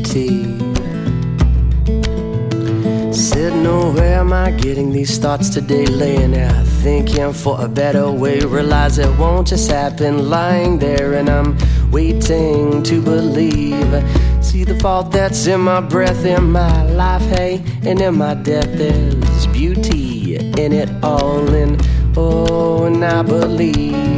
empty. Sitting on where am I getting these thoughts today? Laying there thinking for a better way. Realize it won't just happen. Lying there and I'm waiting to believe. See the fault that's in my breath, in my life, hey, and in my death. There's beauty in it all, and oh, and I believe.